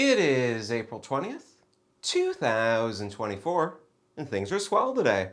It is April 20th, 2024, and things are swell today.